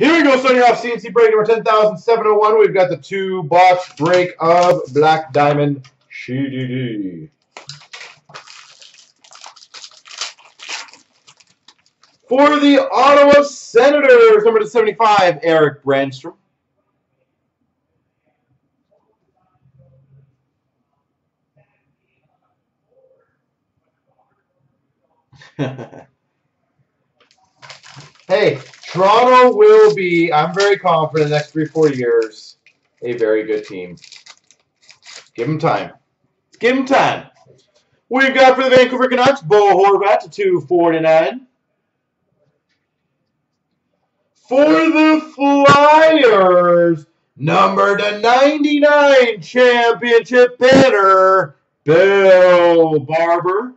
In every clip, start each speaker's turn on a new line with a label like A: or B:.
A: Here we go, starting off CNC break number 10,701. We've got the two box break of Black Diamond CDD. For the Ottawa Senators, number 75, Erik Brannstrom. hey, Toronto will be, I'm very confident, the next three, four years, a very good team. Give them time. Give them time. We've got for the Vancouver Canucks, Bo Horvat to 249. For the Flyers, number to 99 championship banner, Bill Barber.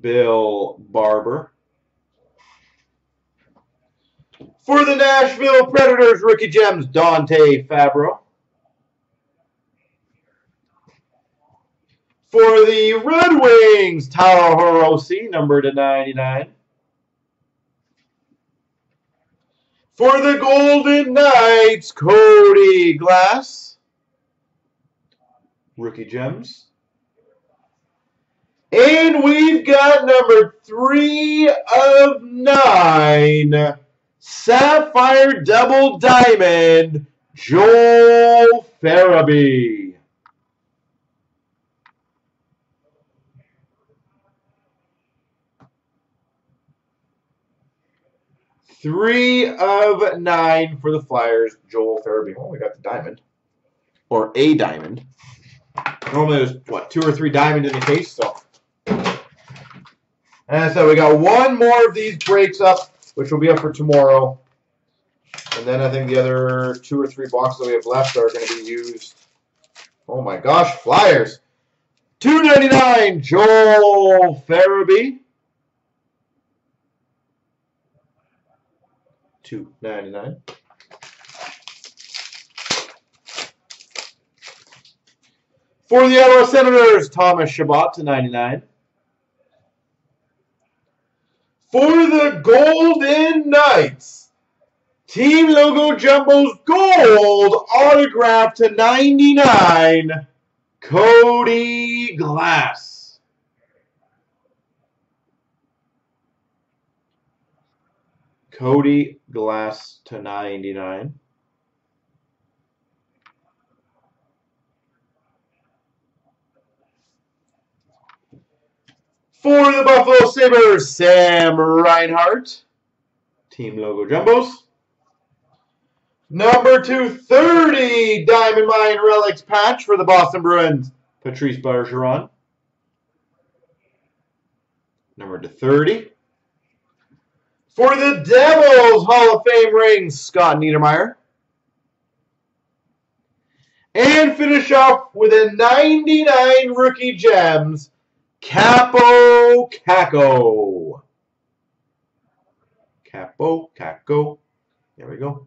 A: Bill Barber. For the Nashville Predators, rookie gems, Dante Fabbro. For the Red Wings, Taro Hirose, number to 99. For the Golden Knights, Cody Glass. Rookie gems. And we've got number three of nine, Sapphire Double Diamond, Joel Farabee. Three of nine for the Flyers, Joel Farabee. Oh, we got the diamond. Or a diamond. Normally there's, what, two or three diamond in the case, so and so we got one more of these breaks up, which will be up for tomorrow. And then I think the other two or three boxes that we have left are going to be used. Oh my gosh, Flyers. Two ninety nine, Joel Farabee. Two ninety nine. For the Ottawa Senators, Thomas Chabot to 99. For the Golden Knights, Team Logo Jumbo's Gold autograph to 99, Cody Glass. Cody Glass to 99. For the Buffalo Sabres, Sam Reinhart. Team logo jumbos. Number 230, Diamond Mine Relics patch for the Boston Bruins, Patrice Bergeron. Number 230. For the Devils, Hall of Fame rings, Scott Niedermayer. And finish off with a 99 rookie gems, Kaapo Kakko. Kaapo Kakko. There we go.